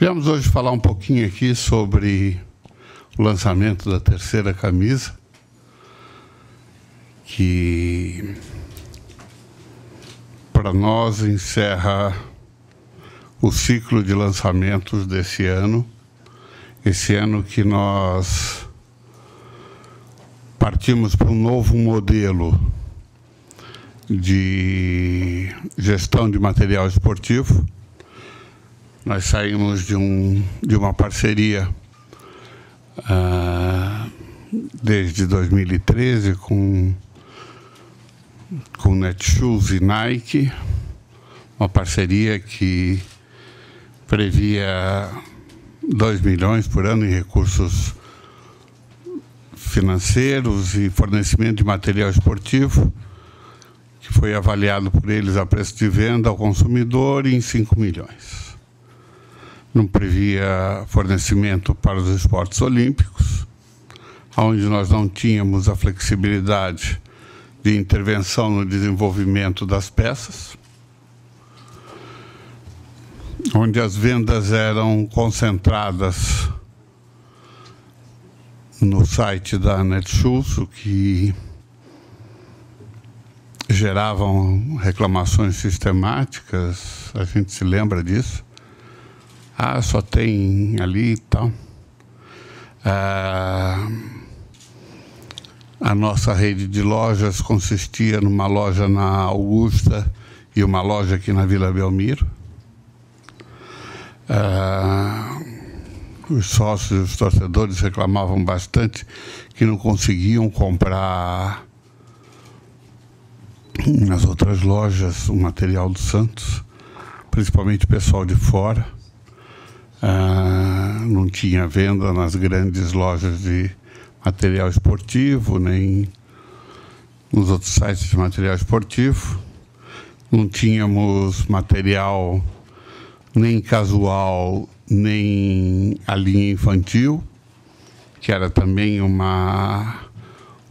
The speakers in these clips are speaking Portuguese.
Viemos hoje falar um pouquinho aqui sobre o lançamento da terceira camisa, que para nós encerra o ciclo de lançamentos desse ano. Esse ano que nós partimos para um novo modelo de gestão de material esportivo. Nós saímos de, um, de uma parceria uh, desde 2013 com, com Netshoes e Nike, uma parceria que previa 2 milhões por ano em recursos financeiros e fornecimento de material esportivo, que foi avaliado por eles a preço de venda ao consumidor em 5 milhões. Não previa fornecimento para os esportes olímpicos, onde nós não tínhamos a flexibilidade de intervenção no desenvolvimento das peças, onde as vendas eram concentradas no site da Netshoes, o que geravam reclamações sistemáticas, a gente se lembra disso. Ah, só tem ali e tal. Ah, a nossa rede de lojas consistia numa loja na Augusta e uma loja aqui na Vila Belmiro. Ah, os sócios os torcedores reclamavam bastante que não conseguiam comprar nas outras lojas o material do Santos, principalmente o pessoal de fora. Ah, não tinha venda nas grandes lojas de material esportivo, nem nos outros sites de material esportivo. Não tínhamos material nem casual nem a linha infantil, que era também uma,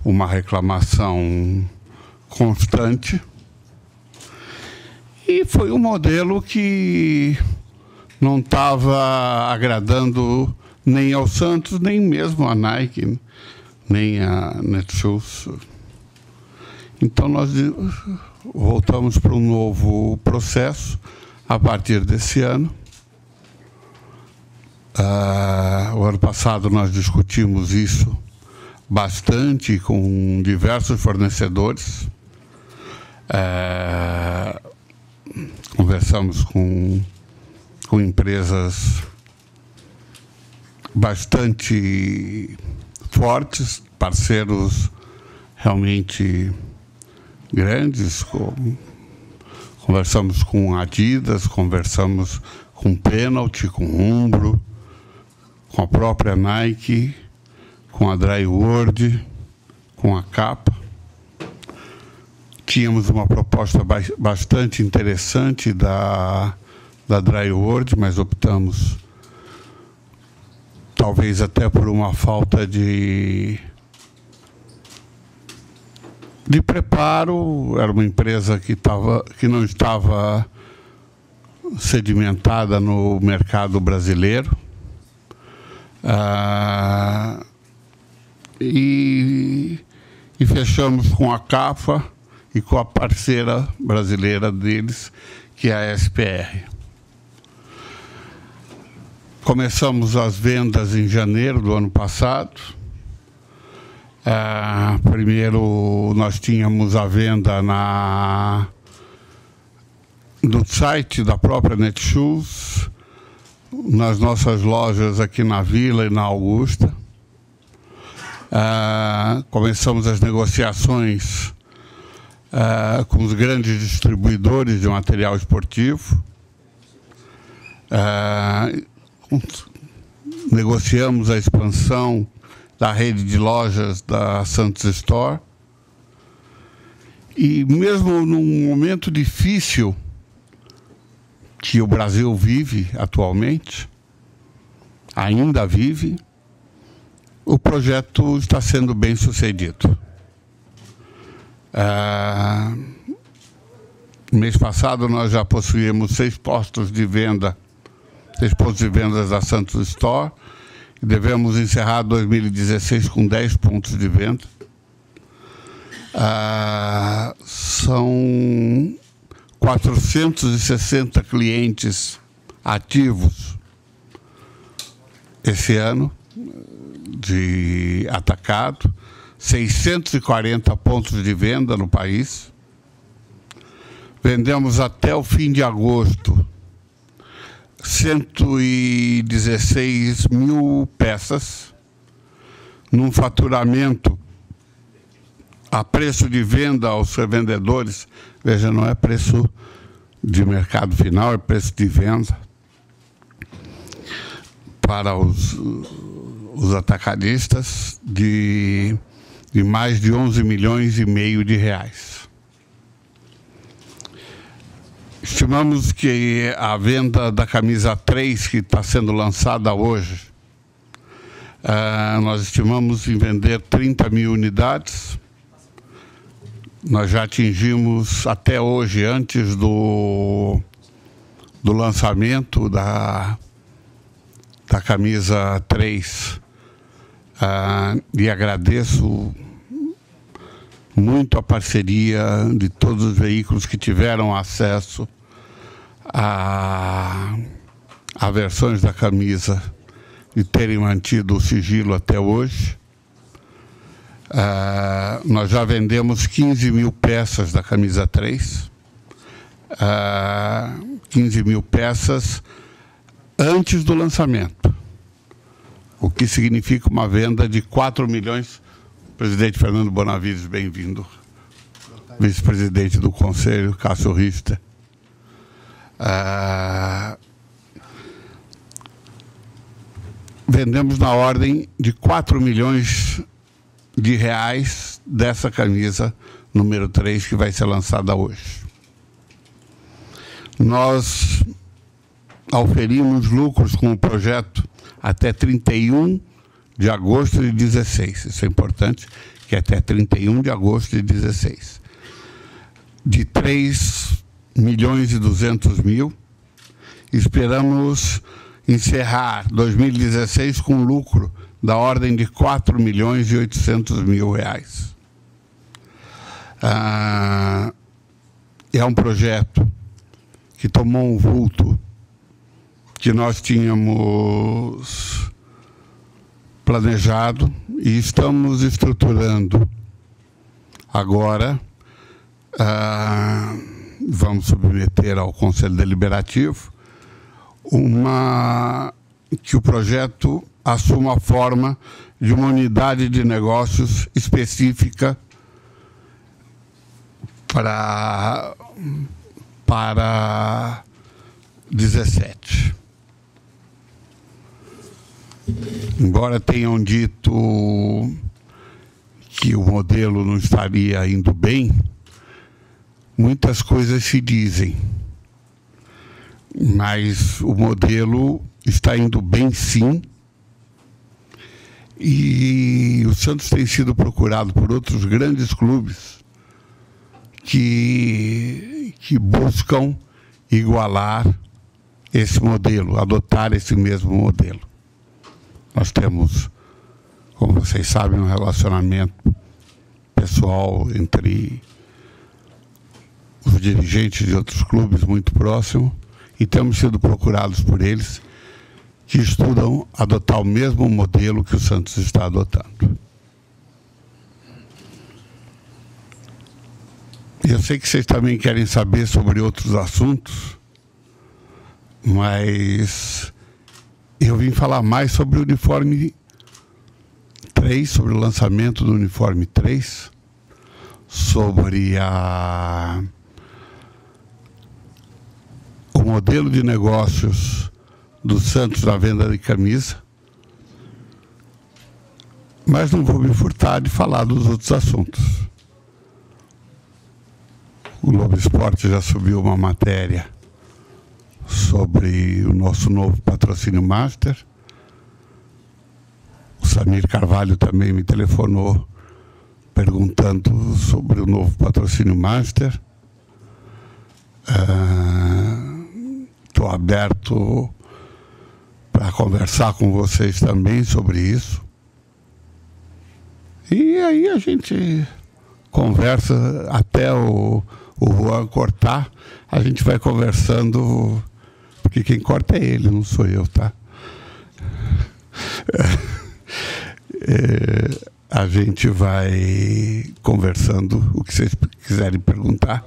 uma reclamação constante. E foi um modelo que não estava agradando nem ao Santos, nem mesmo a Nike, nem a Netshoes. Então nós voltamos para um novo processo a partir desse ano Uh, o ano passado nós discutimos isso bastante com diversos fornecedores. Uh, conversamos com, com empresas bastante fortes, parceiros realmente grandes. Conversamos com Adidas, conversamos com Penalty, com Umbro, com a própria Nike, com a Dry World, com a capa. Tínhamos uma proposta bastante interessante da, da Dry World, mas optamos, talvez até por uma falta de, de preparo. Era uma empresa que, tava, que não estava sedimentada no mercado brasileiro ah, e, e fechamos com a CAFA e com a parceira brasileira deles, que é a SPR. Começamos as vendas em janeiro do ano passado. Ah, primeiro nós tínhamos a venda na no site da própria Netshoes, nas nossas lojas aqui na Vila e na Augusta. Ah, começamos as negociações ah, com os grandes distribuidores de material esportivo. Ah, negociamos a expansão da rede de lojas da Santos Store. E mesmo num momento difícil, que o Brasil vive atualmente, ainda vive, o projeto está sendo bem sucedido. Ah, mês passado nós já possuímos seis postos de venda seis pontos de vendas da Santos Store. Devemos encerrar 2016 com 10 pontos de venda. Ah, são 460 clientes ativos esse ano de atacado, 640 pontos de venda no país. Vendemos até o fim de agosto 116 mil peças, num faturamento a preço de venda aos revendedores, veja, não é preço de mercado final, é preço de venda para os, os atacadistas de, de mais de 11 milhões e meio de reais. Estimamos que a venda da camisa 3, que está sendo lançada hoje, uh, nós estimamos em vender 30 mil unidades. Nós já atingimos até hoje, antes do, do lançamento da, da camisa 3, uh, ah, e agradeço muito a parceria de todos os veículos que tiveram acesso a, a versões da camisa e terem mantido o sigilo até hoje. Uh, nós já vendemos 15 mil peças da camisa 3, uh, 15 mil peças antes do lançamento, o que significa uma venda de 4 milhões. Presidente Fernando Bonavides, bem-vindo. Vice-presidente do Conselho, Cássio Richter. Ah, vendemos na ordem de 4 milhões de reais dessa camisa número 3 que vai ser lançada hoje. Nós oferimos lucros com o projeto até 31 de agosto de 16. Isso é importante, que é até 31 de agosto de 16. De 3 milhões e 200 mil. Esperamos encerrar 2016 com lucro da ordem de 4 milhões e 800 mil reais. Ah, é um projeto que tomou um vulto que nós tínhamos planejado e estamos estruturando agora. Ah, vamos submeter ao Conselho Deliberativo uma que o projeto assuma a forma de uma unidade de negócios específica para para 17. Embora tenham dito que o modelo não estaria indo bem, muitas coisas se dizem, mas o modelo está indo bem sim. E o Santos tem sido procurado por outros grandes clubes que, que buscam igualar esse modelo, adotar esse mesmo modelo. Nós temos, como vocês sabem, um relacionamento pessoal entre dirigentes de outros clubes muito próximos e temos sido procurados por eles que estudam adotar o mesmo modelo que o Santos está adotando. Eu sei que vocês também querem saber sobre outros assuntos, mas eu vim falar mais sobre o uniforme 3, sobre o lançamento do uniforme 3, sobre a modelo de negócios do Santos na venda de camisa, mas não vou me furtar de falar dos outros assuntos. O Globo Esporte já subiu uma matéria sobre o nosso novo patrocínio master. O Samir Carvalho também me telefonou perguntando sobre o novo patrocínio master. Uh, estou aberto para conversar com vocês também sobre isso. E aí a gente conversa até o, o Juan cortar, a gente vai conversando, porque quem corta é ele, não sou eu, tá? É, a gente vai conversando o que vocês quiserem perguntar.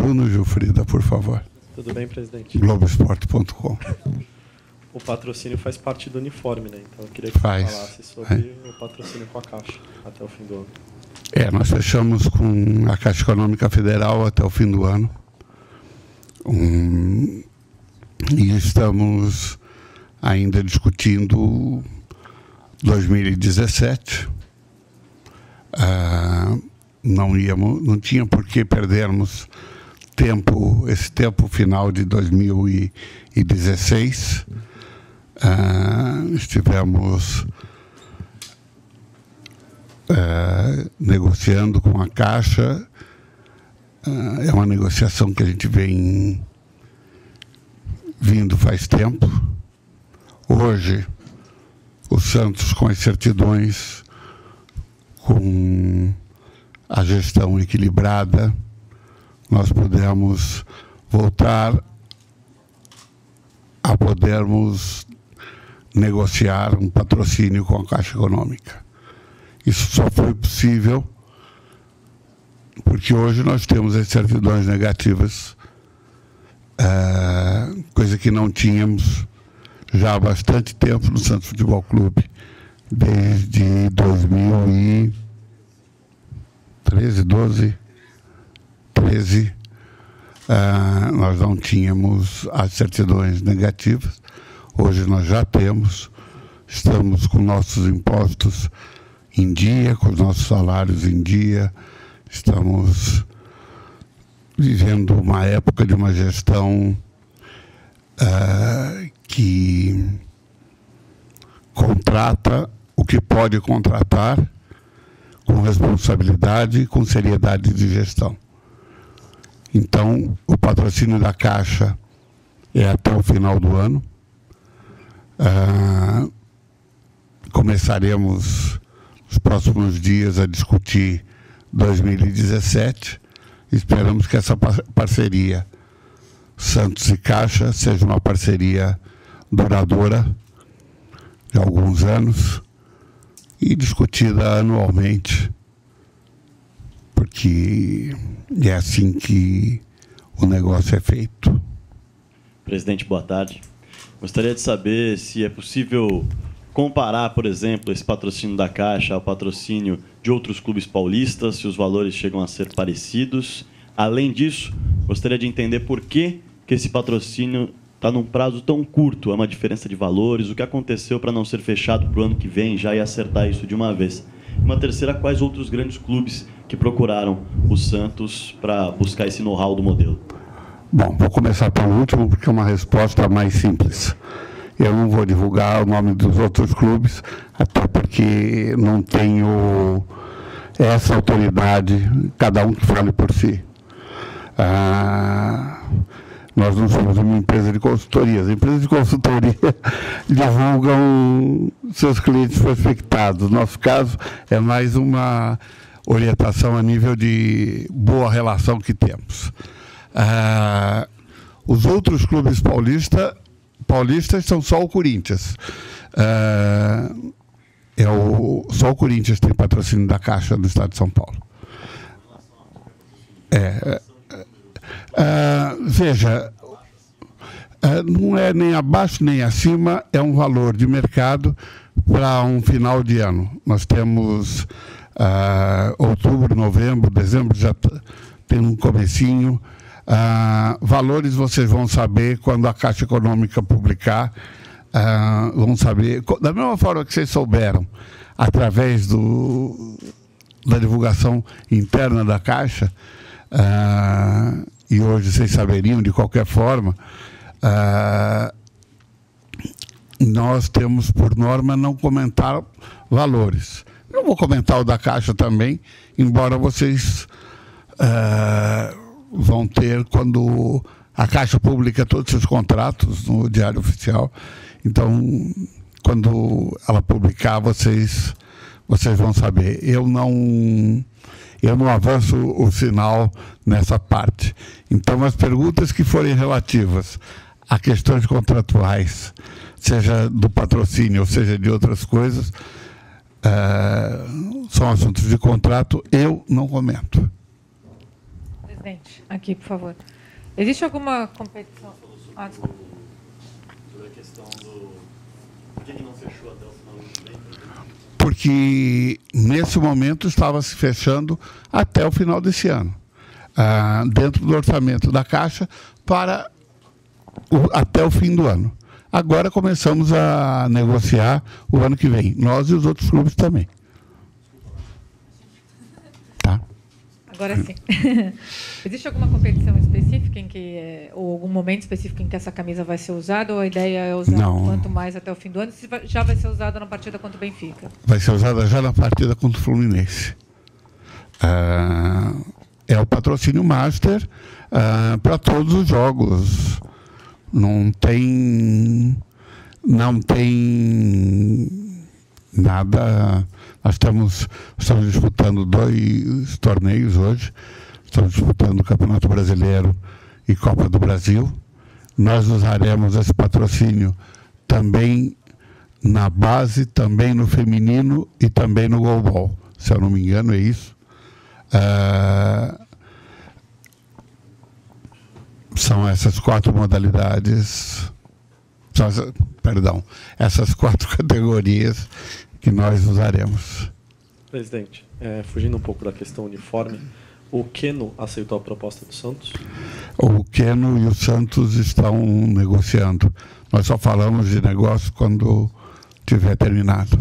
Bruno Gilfrida, por favor. Tudo bem, presidente? Globoesporte.com. O patrocínio faz parte do uniforme, né? Então eu queria que faz. você falasse sobre é. o patrocínio com a Caixa até o fim do ano. É, nós fechamos com a Caixa Econômica Federal até o fim do ano. Um, e estamos ainda discutindo 2017. Ah, não íamos, não tinha por que perdermos tempo, esse tempo final de 2016. Ah, estivemos ah, negociando com a Caixa. Ah, é uma negociação que a gente vem vindo faz tempo. Hoje, o Santos, com as certidões, com a gestão equilibrada, nós pudemos voltar a podermos negociar um patrocínio com a Caixa Econômica. Isso só foi possível porque hoje nós temos as certidões negativas, uh, coisa que não tínhamos já há bastante tempo no Santos Futebol Clube, desde 2013, 12, 13, uh, nós não tínhamos as certidões negativas. Hoje nós já temos, estamos com nossos impostos em dia, com os nossos salários em dia, estamos vivendo uma época de uma gestão uh, que contrata o que pode contratar com responsabilidade e com seriedade de gestão. Então, o patrocínio da Caixa é até o final do ano. Ah, começaremos nos próximos dias a discutir 2017. Esperamos que essa parceria Santos e Caixa seja uma parceria duradoura de alguns anos e discutida anualmente porque é assim que o negócio é feito. Presidente, boa tarde. Gostaria de saber se é possível comparar, por exemplo, esse patrocínio da Caixa ao patrocínio de outros clubes paulistas, se os valores chegam a ser parecidos. Além disso, gostaria de entender por que, que esse patrocínio está num prazo tão curto, é uma diferença de valores, o que aconteceu para não ser fechado para o ano que vem já e acertar isso de uma vez. Uma terceira, quais outros grandes clubes que procuraram o Santos para buscar esse know-how do modelo? Bom, vou começar pelo último, porque é uma resposta mais simples. Eu não vou divulgar o nome dos outros clubes, até porque não tenho essa autoridade, cada um que fale por si. Ah, nós não somos uma empresa de consultoria. As empresas de consultoria divulgam seus clientes prospectados. No nosso caso, é mais uma orientação a nível de boa relação que temos. Ah, os outros clubes paulista, paulistas são só o Corinthians. Ah, é o, só o Corinthians tem patrocínio da Caixa do Estado de São Paulo. É, é veja, é, não é nem abaixo nem acima, é um valor de mercado para um final de ano. Nós temos uh, outubro, novembro, dezembro já tem um comecinho. Uh, valores vocês vão saber quando a Caixa Econômica publicar. Uh, vão saber, da mesma forma que vocês souberam, através do, da divulgação interna da Caixa, uh, e hoje vocês saberiam de qualquer forma, nós temos por norma não comentar valores. Não vou comentar o da Caixa também, embora vocês uh, vão ter quando a Caixa publica todos os contratos no Diário Oficial. Então, quando ela publicar, vocês, vocês vão saber. Eu não, eu não avanço o sinal nessa parte. Então, as perguntas que forem relativas a questões contratuais, seja do patrocínio ou seja de outras coisas, uh, são assuntos de contrato, eu não comento. Presidente, aqui, por favor. Existe alguma competição? Ah, desculpa. Sobre a questão do. Por que não fechou até o final do Porque nesse momento estava se fechando até o final desse ano, uh, dentro do orçamento da Caixa, para o, até o fim do ano. Agora começamos a negociar o ano que vem, nós e os outros clubes também. Agora sim. Existe alguma competição específica em que, é, ou algum momento específico em que essa camisa vai ser usada, ou a ideia é usar Não. quanto mais até o fim do ano? Se já vai ser usada na partida contra o Benfica? Vai ser usada já na partida contra o Fluminense. Ah, é o patrocínio master ah, para todos os jogos não tem não tem nada. Nós estamos, estamos disputando dois torneios hoje. Estamos disputando o Campeonato Brasileiro e Copa do Brasil. Nós usaremos esse patrocínio também na base, também no feminino e também no goalball. Se eu não me engano, é isso. Uh, são essas quatro modalidades, perdão, essas quatro categorias que nós usaremos. Presidente, é, fugindo um pouco da questão uniforme, o Queno aceitou a proposta do Santos? O Queno e o Santos estão negociando. Nós só falamos de negócio quando tiver terminado.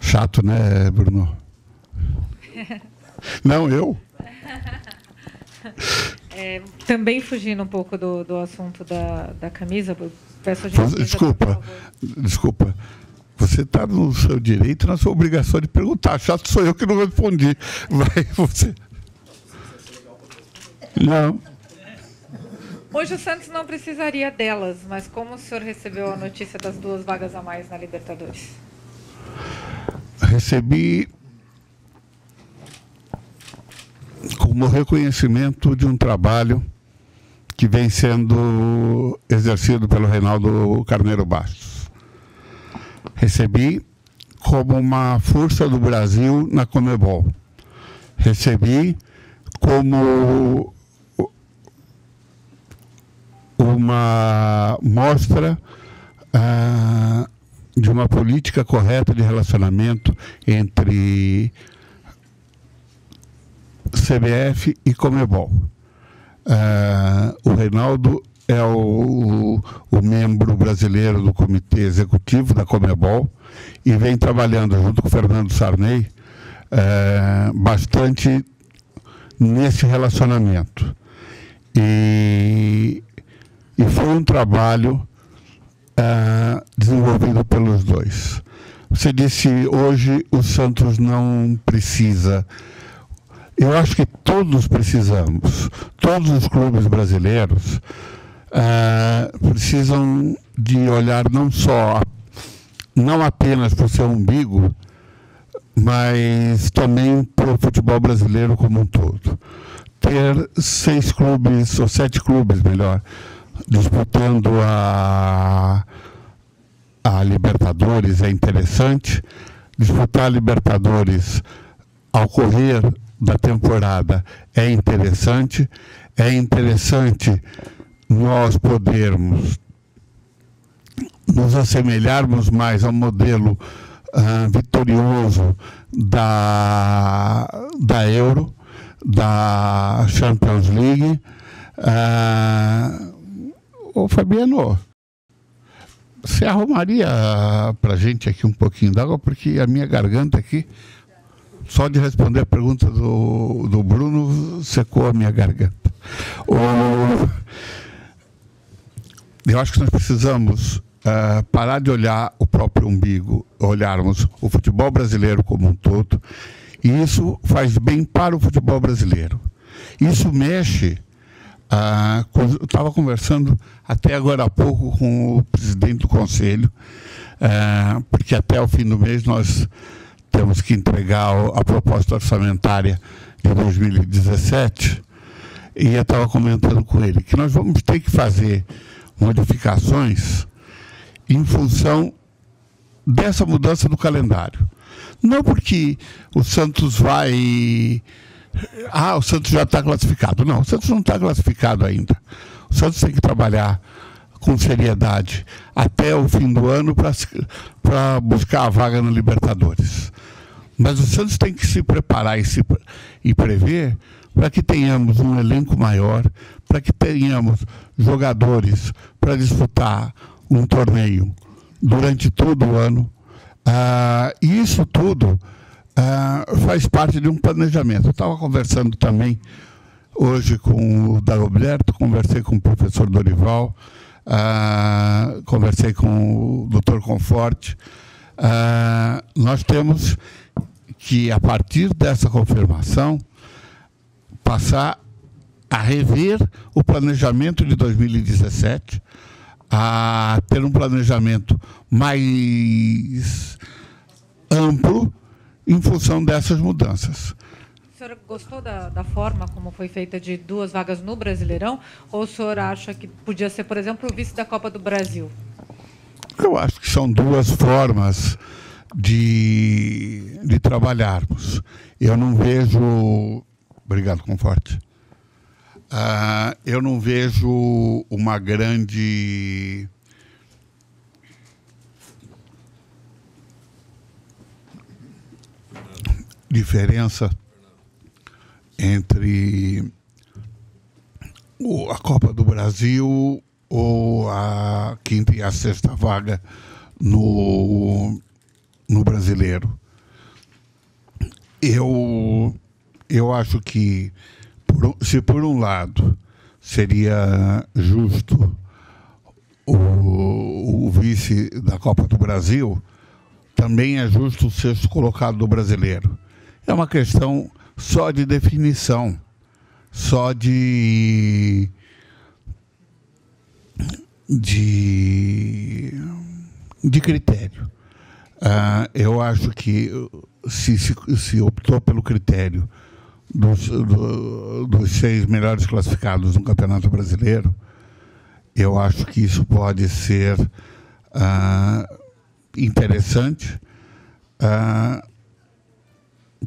Chato, né, Bruno? Não, eu. É, também fugindo um pouco do, do assunto da, da camisa, peço a gente. Desculpa, desculpa. Você está no seu direito, na sua obrigação de perguntar. Chato sou eu que não respondi. Vai você. Não. Hoje o Santos não precisaria delas, mas como o senhor recebeu a notícia das duas vagas a mais na Libertadores? Recebi como reconhecimento de um trabalho que vem sendo exercido pelo Reinaldo Carneiro Bastos. Recebi como uma força do Brasil na Comebol. Recebi como uma mostra ah, de uma política correta de relacionamento entre CBF e Comebol. Uh, o Reinaldo é o, o, membro brasileiro do comitê executivo da Comebol e vem trabalhando junto com o Fernando Sarney uh, bastante nesse relacionamento. E, e foi um trabalho uh, desenvolvido pelos dois. Você disse hoje o Santos não precisa eu acho que todos precisamos, todos os clubes brasileiros uh, precisam de olhar não só, não apenas para o seu umbigo, mas também para o futebol brasileiro como um todo. Ter seis clubes, ou sete clubes, melhor, disputando a, a Libertadores é interessante. Disputar a Libertadores ao correr da temporada é interessante. É interessante nós podermos nos assemelharmos mais ao modelo uh, vitorioso da, da Euro, da Champions League. Uh, ô Fabiano, você arrumaria para gente aqui um pouquinho d'água, porque a minha garganta aqui só de responder a pergunta do, do Bruno secou a minha garganta. Eu acho que nós precisamos uh, parar de olhar o próprio umbigo, olharmos o futebol brasileiro como um todo, e isso faz bem para o futebol brasileiro. Isso mexe Ah, eu estava conversando até agora há pouco com o presidente do conselho, ah, porque até o fim do mês nós temos que entregar a proposta orçamentária de 2017, e eu estava comentando com ele que nós vamos ter que fazer modificações em função dessa mudança do calendário. Não porque o Santos vai. Ah, o Santos já está classificado. Não, o Santos não está classificado ainda. O Santos tem que trabalhar com seriedade até o fim do ano para buscar a vaga no Libertadores. Mas o Santos tem que se preparar e, se, e prever para que tenhamos um elenco maior, para que tenhamos jogadores para disputar um torneio durante todo o ano. Ah, e isso tudo ah, faz parte de um planejamento. Eu estava conversando também hoje com o Dagoberto, conversei com o professor Dorival, ah, conversei com o doutor Conforte. Ah, nós temos que, a partir dessa confirmação, passar a rever o planejamento de 2017, a ter um planejamento mais amplo em função dessas mudanças. O senhor gostou da, da, forma como foi feita de duas vagas no Brasileirão? Ou o senhor acha que podia ser, por exemplo, o vice da Copa do Brasil? Eu acho que são duas formas de, de trabalharmos. Eu não vejo. Obrigado, Conforte. Uh, eu não vejo uma grande. diferença entre a Copa do Brasil ou a quinta e a sexta vaga no no brasileiro. Eu, eu acho que, por, se por um lado seria justo o, o vice da Copa do Brasil, também é justo o sexto colocado do brasileiro. É uma questão só de definição, só de. de, de critério. Uh, eu acho que se, se, se, optou pelo critério dos, do, dos seis melhores classificados no Campeonato Brasileiro, eu acho que isso pode ser uh, interessante. Uh,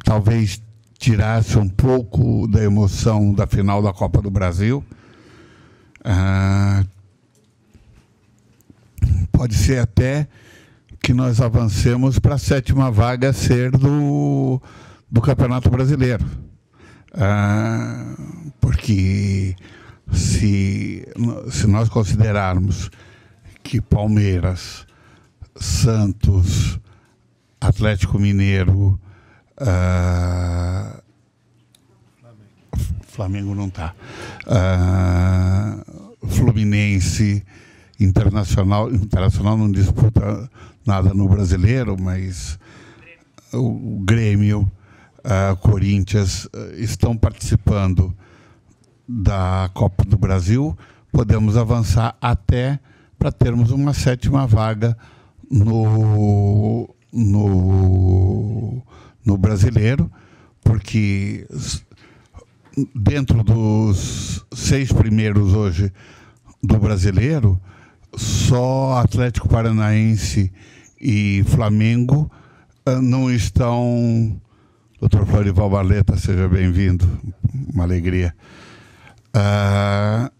talvez tirasse um pouco da emoção da final da Copa do Brasil. pode ser até que nós avancemos para a sétima vaga ser do, do Campeonato Brasileiro. Ah, porque se, se nós considerarmos que Palmeiras, Santos, Atlético Mineiro, ah, Flamengo não está, ah, Fluminense, Internacional, Internacional não disputa nada no brasileiro, mas o Grêmio, a Corinthians eh, estão participando da Copa do Brasil, podemos avançar até para termos uma sétima vaga no, no, no brasileiro, porque dentro dos seis primeiros hoje do brasileiro, só Atlético Paranaense e Flamengo uh, não estão. Doutor Florival Barleta, seja bem-vindo, uma alegria. Uh,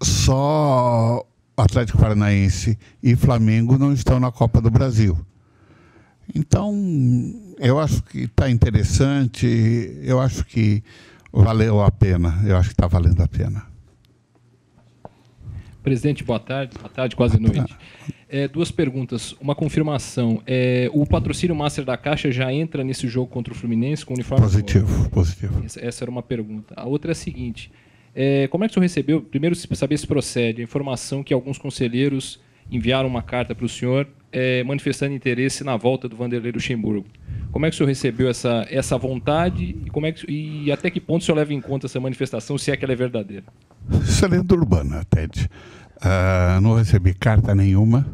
só Atlético Paranaense e Flamengo não estão na Copa do Brasil. Então, eu acho que está interessante, eu acho que valeu a pena, eu acho que está valendo a pena. Presidente, boa tarde. Boa tarde, quase noite. É, duas perguntas. Uma confirmação. É, o patrocínio Master da Caixa já entra nesse jogo contra o Fluminense com o uniforme? Positivo, positivo. Essa, essa, era uma pergunta. A outra é a seguinte. É, como é que o senhor recebeu, primeiro, saber se procede, a informação que alguns conselheiros enviaram uma carta para o senhor é, manifestando interesse na volta do Vanderlei Luxemburgo. Como é que o senhor recebeu essa, essa vontade e, como é que, e até que ponto o senhor leva em conta essa manifestação, se é que ela é verdadeira? Isso é lenda urbana, Ted. Uh, não recebi carta nenhuma.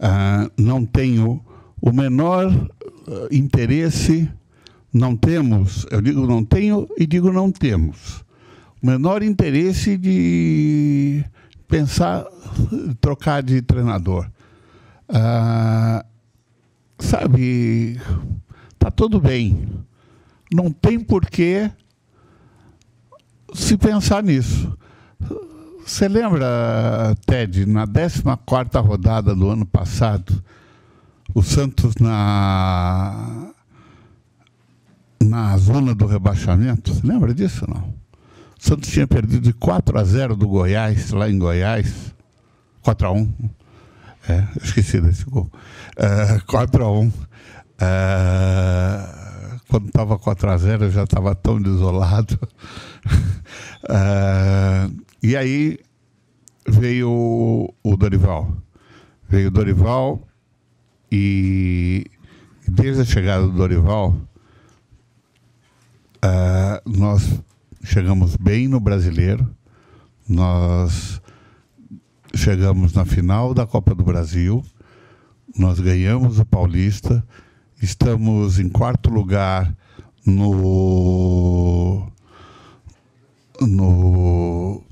Uh, não tenho o menor uh, interesse, não temos, eu digo não tenho e digo não temos, o menor interesse de pensar trocar de treinador. sabe, tá tudo bem. Não tem porquê se pensar nisso. Você lembra, Ted, na 14 rodada do ano passado, o Santos na, na zona do rebaixamento? Você lembra disso não? O Santos tinha perdido de 4 a 0 do Goiás, lá em Goiás. 4 a 1. É, esqueci desse gol. É, 4 a 1. É, quando estava 4 a 0 eu já estava tão desolado. É, e aí veio o, Dorival. Veio o Dorival e desde a chegada do Dorival, uh, nós chegamos bem no brasileiro, nós chegamos na final da Copa do Brasil, nós ganhamos o Paulista, estamos em quarto lugar no no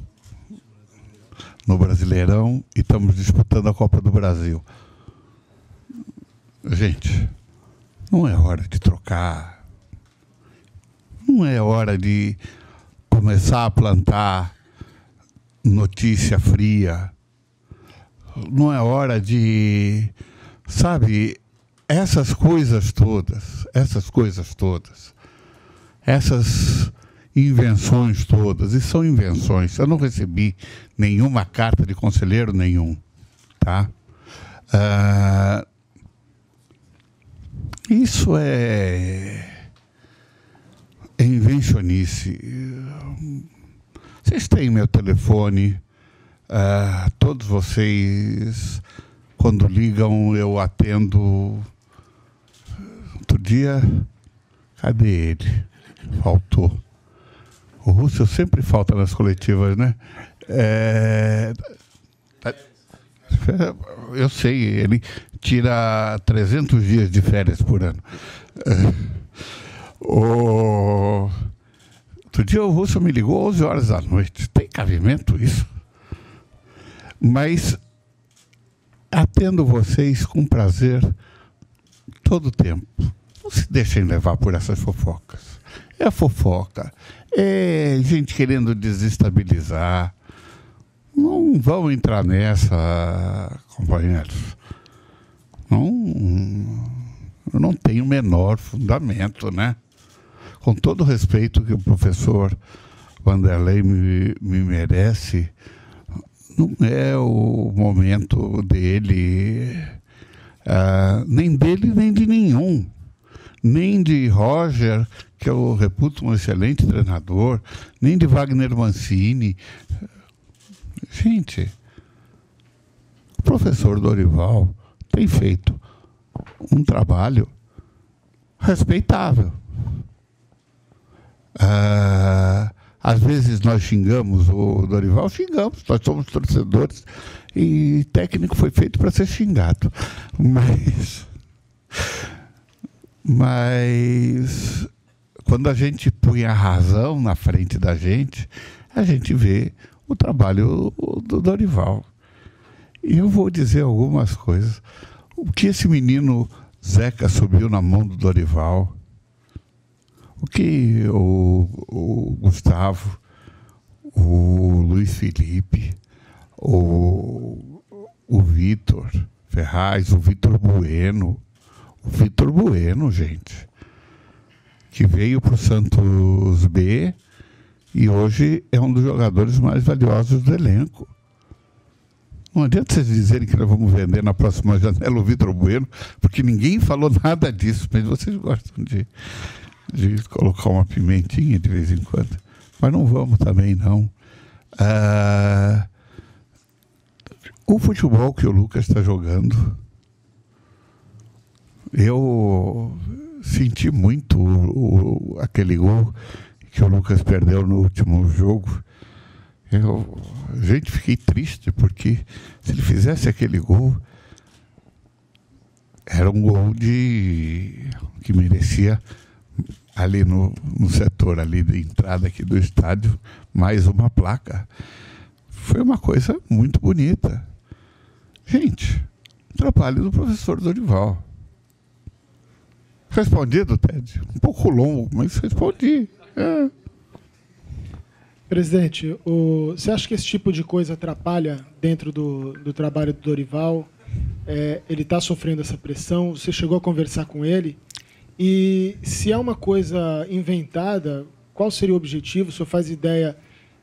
no Brasileirão e estamos disputando a Copa do Brasil. Gente, não é hora de trocar. Não é hora de começar a plantar notícia fria. Não é hora de, sabe, essas coisas todas, essas coisas todas, essas invenções todas, e são invenções. Eu não recebi nenhuma carta de conselheiro nenhum, tá? Uh, isso é, é invencionice. Vocês têm meu telefone, uh, todos vocês, quando ligam, eu atendo. Outro dia, cadê ele? Faltou. O Russo sempre falta nas coletivas, né? É... Eu sei, ele tira 300 dias de férias por ano. É... O... Outro dia o Russo me ligou 11 horas da noite. Tem cabimento isso? Mas atendo vocês com prazer todo o tempo. Não se deixem levar por essas fofocas. É fofoca, é gente querendo desestabilizar. Não vão entrar nessa, companheiros. Não, não tem o menor fundamento, né? Com todo o respeito que o professor Vanderlei me, me merece, não é o momento dele, uh, nem dele, nem de nenhum. Nem de Roger, que eu reputo um excelente treinador, nem de Wagner Mancini. Gente, o professor Dorival tem feito um trabalho respeitável. Ah, às vezes nós xingamos o Dorival, xingamos, nós somos torcedores e técnico foi feito para ser xingado. Mas, mas quando a gente põe a razão na frente da gente, a gente vê o trabalho do Dorival. E eu vou dizer algumas coisas. O que esse menino Zeca subiu na mão do Dorival, o que o, o Gustavo, o Luiz Felipe, o, o Vitor Ferraz, o Vitor Bueno, Vitor Bueno, gente que veio para o Santos B e hoje é um dos jogadores mais valiosos do elenco. Não adianta vocês dizerem que nós vamos vender na próxima janela o Vitor Bueno, porque ninguém falou nada disso, mas vocês gostam de, de colocar uma pimentinha de vez em quando. Mas não vamos também, não. Ah, o futebol que o Lucas está jogando, eu senti muito o, o, aquele gol que o Lucas perdeu no último jogo. Eu, gente, fiquei triste porque se ele fizesse aquele gol, era um gol de que merecia ali no, no setor ali de entrada aqui do estádio mais uma placa. Foi uma coisa muito bonita. Gente, trabalho do professor Dorival. Respondido, Ted? Um pouco longo, mas respondi. É. Presidente, o, você acha que esse tipo de coisa atrapalha dentro do, do trabalho do Dorival? É, ele está sofrendo essa pressão? Você chegou a conversar com ele? E se é uma coisa inventada, qual seria o objetivo? O senhor faz ideia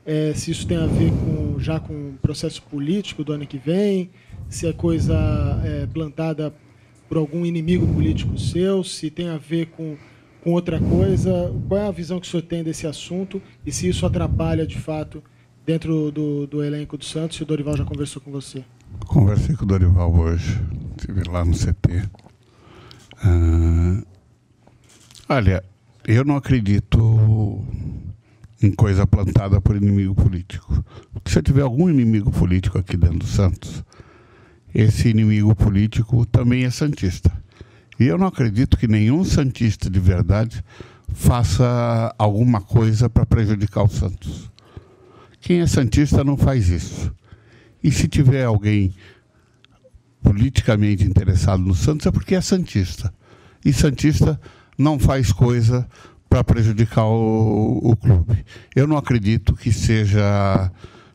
é, se isso tem a ver com, já com o processo político do ano que vem? Se é coisa é, plantada por algum inimigo político seu? Se tem a ver com com outra coisa. Qual é a visão que o senhor tem desse assunto e se isso atrapalha, de fato, dentro do, do elenco do Santos? Se o Dorival já conversou com você? Conversei com o Dorival hoje. Estive lá no CT. Ah, olha, eu não acredito em coisa plantada por inimigo político. Se eu tiver algum inimigo político aqui dentro do Santos, esse inimigo político também é santista. E eu não acredito que nenhum Santista de verdade faça alguma coisa para prejudicar o Santos. Quem é Santista não faz isso. E se tiver alguém politicamente interessado no Santos é porque é Santista. E Santista não faz coisa para prejudicar o, o clube. Eu não acredito que seja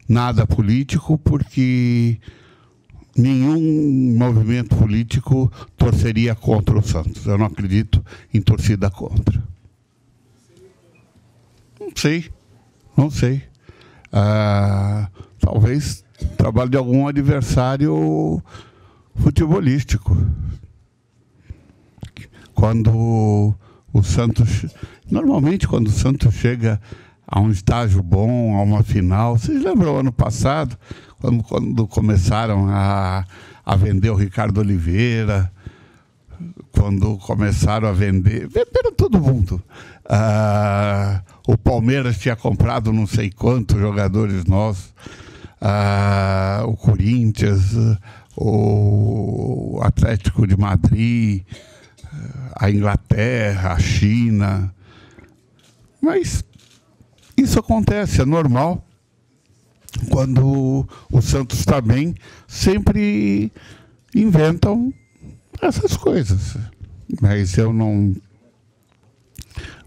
nada político, porque nenhum movimento político torceria contra o Santos. Eu não acredito em torcida contra. Não sei, não sei. Ah, talvez trabalho de algum adversário futebolístico. Quando o Santos. Normalmente, quando o Santos chega a um estágio bom, a uma final. Vocês lembram ano passado, quando, quando começaram a, a vender o Ricardo Oliveira, quando começaram a vender, venderam todo mundo. Ah, o Palmeiras tinha comprado não sei quantos jogadores nossos, ah, o Corinthians, o Atlético de Madrid, a Inglaterra, a China. Mas isso acontece, é normal. Quando o Santos está bem, sempre inventam essas coisas. Mas eu não,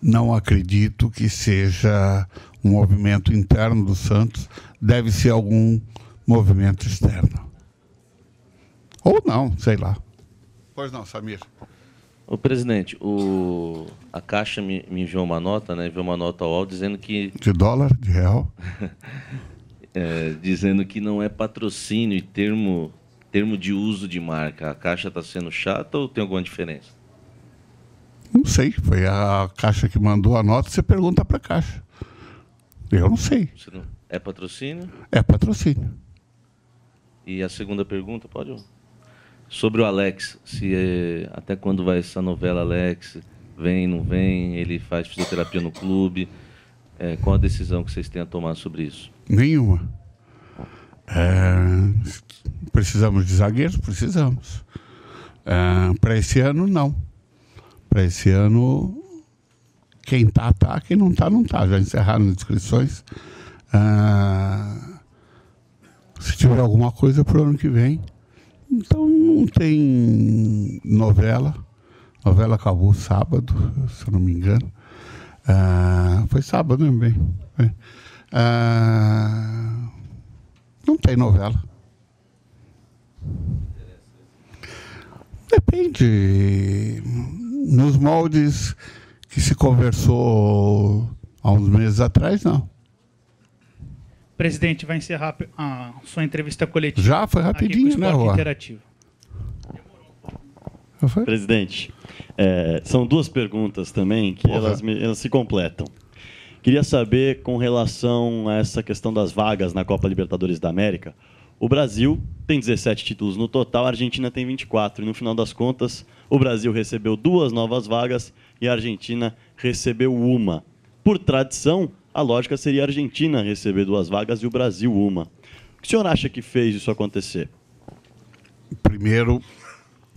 não acredito que seja um movimento interno do Santos, deve ser algum movimento externo. Ou não, sei lá. Pois não, Samir. O presidente, o, a Caixa me, me, enviou uma nota, né? Enviou uma nota ao UOL dizendo que. De dólar, de real? é, dizendo que não é patrocínio e termo, termo de uso de marca. A Caixa está sendo chata ou tem alguma diferença? Não sei. Foi a Caixa que mandou a nota, você pergunta para a Caixa. Eu não sei. Não... É patrocínio? É patrocínio. E a segunda pergunta, pode? Sobre o Alex, se é, até quando vai essa novela Alex? Vem, não vem? Ele faz fisioterapia no clube? É, qual a decisão que vocês têm a tomar sobre isso? Nenhuma. É, precisamos de zagueiros? Precisamos. É, Para esse ano, não. Para esse ano, quem está, está. Quem não está, não está. Já encerraram as inscrições. É, se tiver alguma coisa para o ano que vem, então não tem novela. A novela acabou sábado, se eu não me engano. Ah, foi sábado também. Né, ah, não tem novela. Depende. Nos moldes que se conversou há uns meses atrás, não. Presidente, vai encerrar a sua entrevista coletiva. Já foi rapidinho, né, Rua? Interativo. Presidente, é, são duas perguntas também que elas, elas, se completam. Queria saber, com relação a essa questão das vagas na Copa Libertadores da América, O Brasil tem 17 títulos no total, a Argentina tem 24. E no final das contas, o Brasil recebeu duas novas vagas e a Argentina recebeu uma. Por tradição, a lógica seria a Argentina receber duas vagas e o Brasil uma. O que o senhor acha que fez isso acontecer? Primeiro,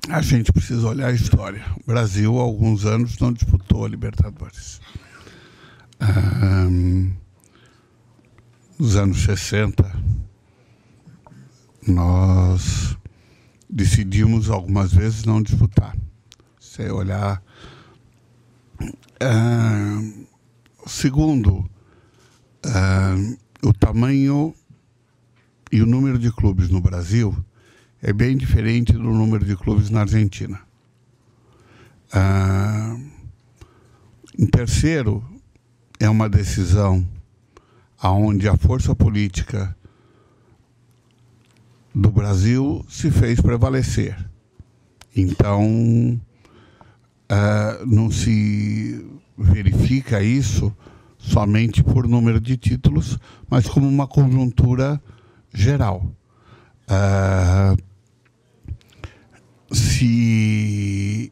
a gente precisa olhar a história. O Brasil, há alguns anos, não disputou a Libertadores. Nos anos 60, nós decidimos algumas vezes não disputar. Se olhar. Segundo, o tamanho e o número de clubes no Brasil é bem diferente do número de clubes na Argentina. Em terceiro, é uma decisão aonde a força política do Brasil se fez prevalecer. Então, uh, não se verifica isso somente por número de títulos, mas como uma conjuntura geral. Uh, se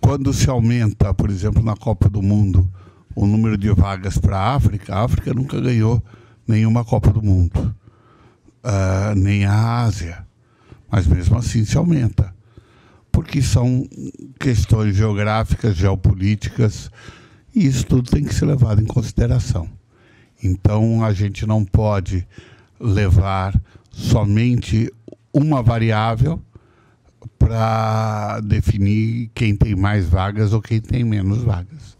quando se aumenta, por exemplo, na Copa do Mundo, o número de vagas para a África, a África nunca ganhou nenhuma Copa do Mundo uh, nem a Ásia. Mas mesmo assim se aumenta. Porque são questões geográficas, geopolíticas, e isso tudo tem que ser levado em consideração. Então a gente não pode levar somente uma variável para definir quem tem mais vagas ou quem tem menos vagas.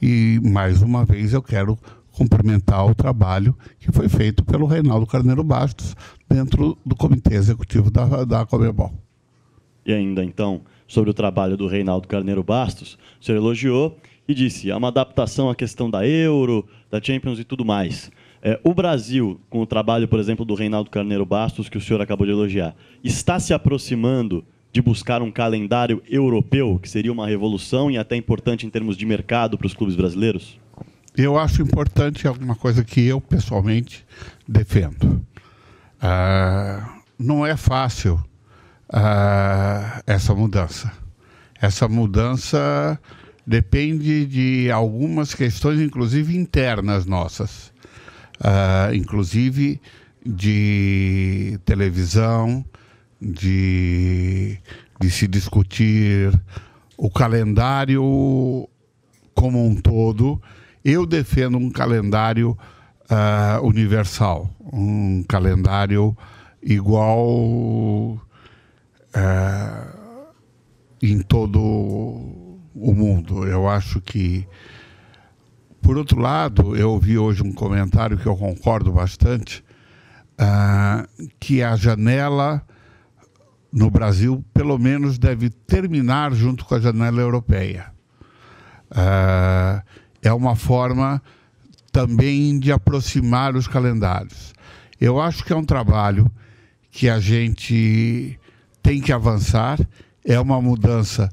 E mais uma vez eu quero cumprimentar o trabalho que foi feito pelo Reinaldo Carneiro Bastos dentro do Comitê Executivo da, da Comebol. E ainda, então, sobre o trabalho do Reinaldo Carneiro Bastos, o senhor elogiou e disse, é uma adaptação à questão da Euro, da Champions e tudo mais. É, o Brasil, com o trabalho, por exemplo, do Reinaldo Carneiro Bastos, que o senhor acabou de elogiar, está se aproximando de buscar um calendário europeu, que seria uma revolução e até importante em termos de mercado para os clubes brasileiros? eu acho importante alguma coisa que eu pessoalmente defendo. Uh, não é fácil uh, essa mudança. Essa mudança depende de algumas questões, inclusive internas nossas, uh, inclusive de televisão, de, de se discutir o calendário como um todo eu defendo um calendário uh, universal, um calendário igual uh, em todo o mundo. Eu acho que, por outro lado, eu ouvi hoje um comentário que eu concordo bastante, uh, que a janela no Brasil, pelo menos, deve terminar junto com a janela europeia. Uh, é uma forma também de aproximar os calendários. Eu acho que é um trabalho que a gente tem que avançar, é uma mudança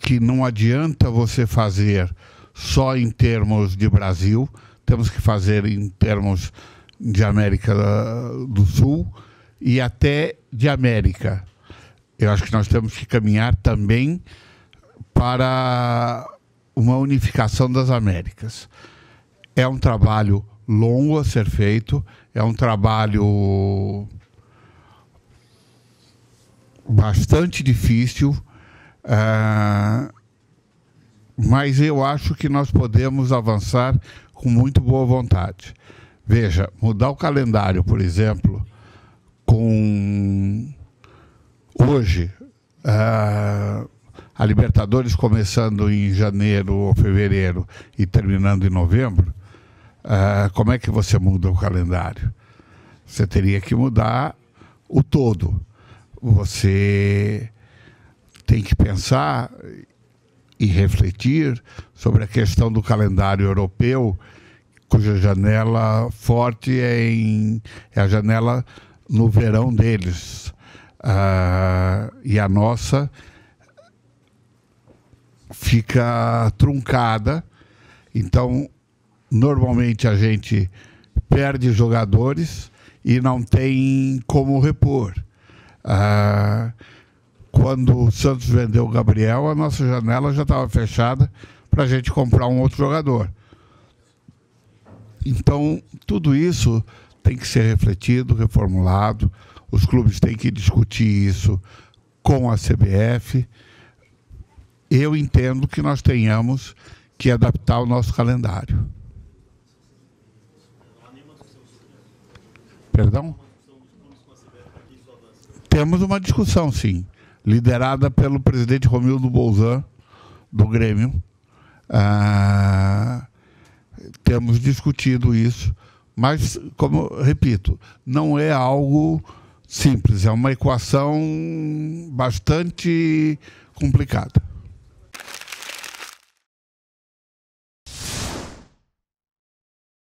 que não adianta você fazer só em termos de Brasil, temos que fazer em termos de América do Sul e até de América. Eu acho que nós temos que caminhar também para uma unificação das Américas. É um trabalho longo a ser feito, é um trabalho bastante difícil, uh, mas eu acho que nós podemos avançar com muito boa vontade. Veja, mudar o calendário, por exemplo, com hoje. Uh, a Libertadores começando em janeiro ou fevereiro e terminando em novembro, uh, como é que você muda o calendário? Você teria que mudar o todo. Você tem que pensar e refletir sobre a questão do calendário europeu, cuja janela forte é, em, é a janela no verão deles. Uh, e a nossa fica truncada. Então, normalmente a gente perde jogadores e não tem como repor. Ah, quando o Santos vendeu o Gabriel, a nossa janela já estava fechada para a gente comprar um outro jogador. Então, tudo isso tem que ser refletido, reformulado. Os clubes têm que discutir isso com a CBF. Eu entendo que nós tenhamos que adaptar o nosso calendário. Perdão? Temos uma discussão, sim, liderada pelo presidente Romildo Bolzan, do Grêmio. Ah, temos discutido isso, mas, como repito, não é algo simples, é uma equação bastante complicada.